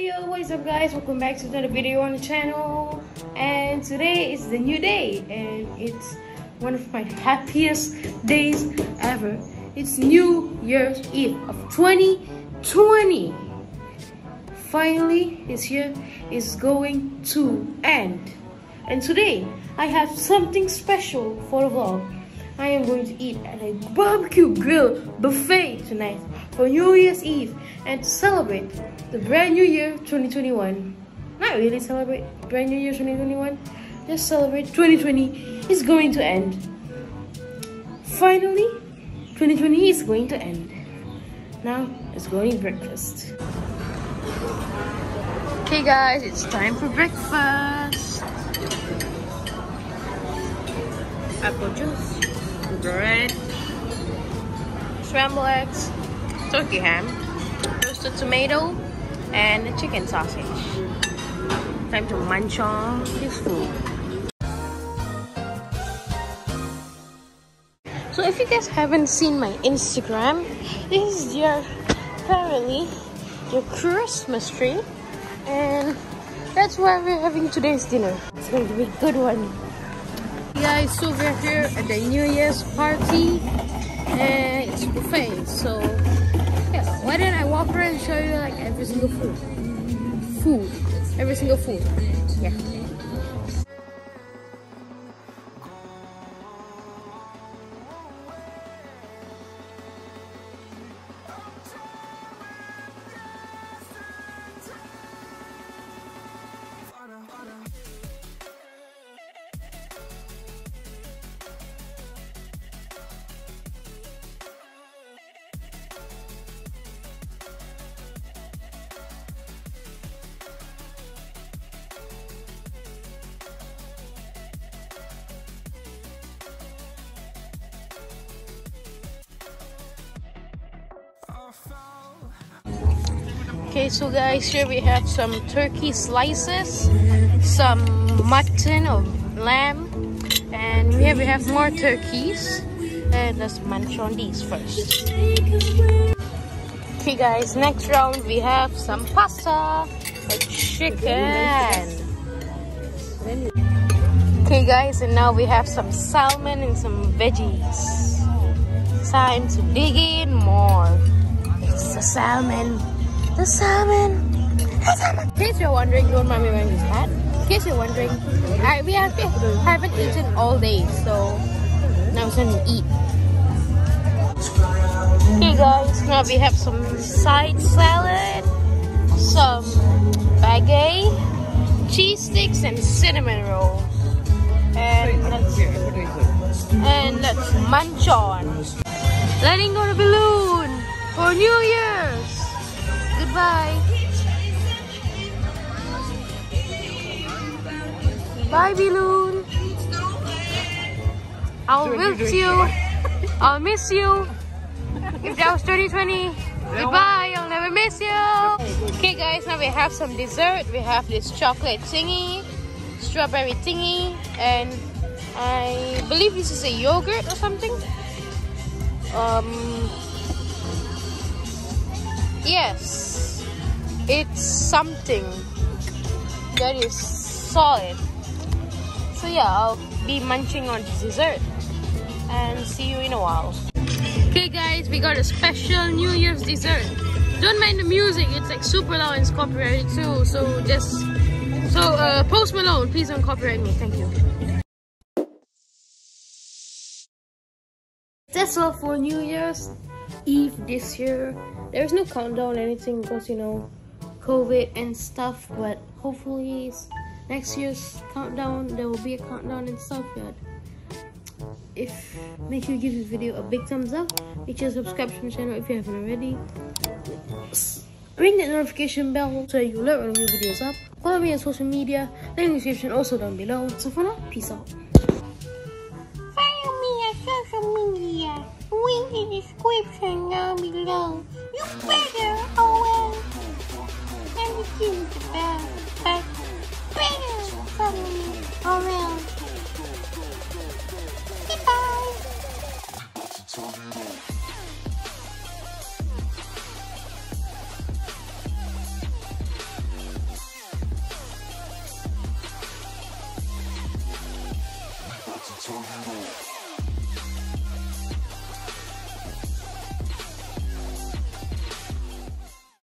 Hey yo, what is up guys? Welcome back to another video on the channel. And today is the new day and it's one of my happiest days ever. It's New Year's Eve of 2020. Finally, this year is going to end. And today, I have something special for the vlog. I am going to eat at a barbecue grill buffet tonight for New Year's Eve and celebrate the brand new year 2021. Not really celebrate brand new year 2021, just celebrate 2020 is going to end. Finally, 2020 is going to end. Now, let's go eat breakfast. Okay guys, it's time for breakfast. Apple juice bread, scrambled eggs, turkey ham, roasted tomato, and chicken sausage. Time to munch on this food. So if you guys haven't seen my Instagram, this is your apparently your Christmas tree and that's why we're having today's dinner. It's going to be a good one guys so we're here at the new year's party and it's buffet so why didn't i walk around and show you like every single food? Food. Every single food. Yeah Okay, so guys, here we have some turkey slices, some mutton or lamb, and here we have more turkeys. And let's munch on these first. Okay guys, next round we have some pasta, a chicken. Okay guys, and now we have some salmon and some veggies. Time to dig in more. It's the salmon the salmon. The salmon. In case you're wondering, you want mommy wearing this hat? In case you're wondering, I, we have, haven't eaten all day, so now it's time to eat. Okay guys, now we have some side salad, some baguette, cheese sticks, and cinnamon rolls. And let's, and let's munch on. Letting go the balloon for New Year's. Goodbye. Bye, Balloon. I'll miss you. I'll miss you. If that was 2020, goodbye. I'll never miss you. Okay, guys, now we have some dessert. We have this chocolate thingy, strawberry thingy, and I believe this is a yogurt or something. Um, yes, it's something that is solid. So yeah, I'll be munching on dessert and see you in a while. Okay guys, we got a special New Year's dessert. Don't mind the music, it's like super loud and it's copyrighted too. So just, so uh, Post Malone, please don't copyright me, thank you. That's all for New Year's Eve this year. There's no countdown anything because you know COVID and stuff, but hopefully next year's countdown there will be a countdown and stuff. But if make sure you give this video a big thumbs up, make sure you subscribe to my channel if you haven't already. Ring that notification bell so you alert when new videos up. Follow me on social media, link in the description also down below. So for now, peace out social media. Link in the description down below. You better always never choose the best, but better something around. Goodbye. turn.